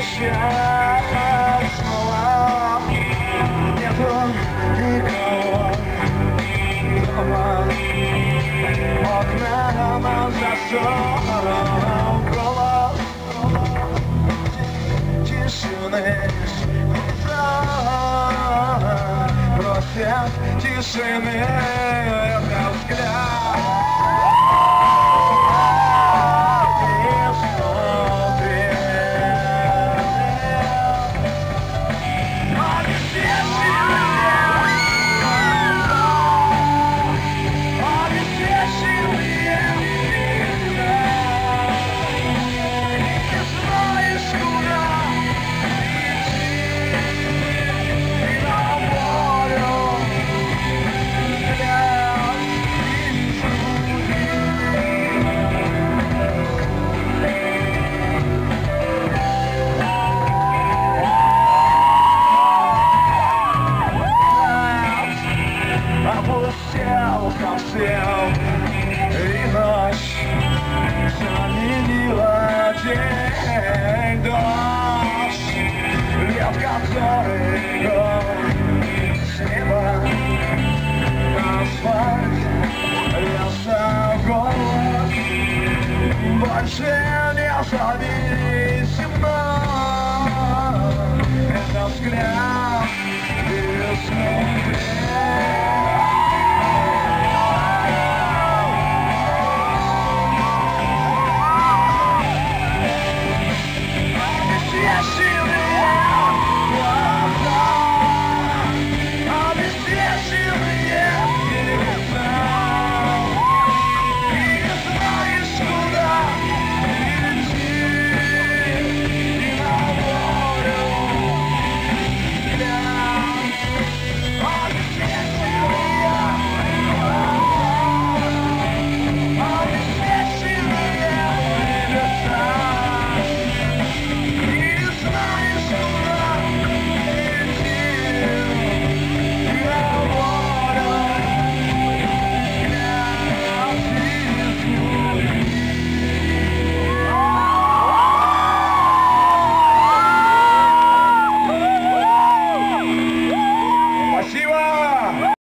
Сейчас снова нету никого. Дома Окна нам засором голос. Тишины просят тишины дождь, лет который лёг с неба асфальт, леса голос, больше не зови земной, это взгляд.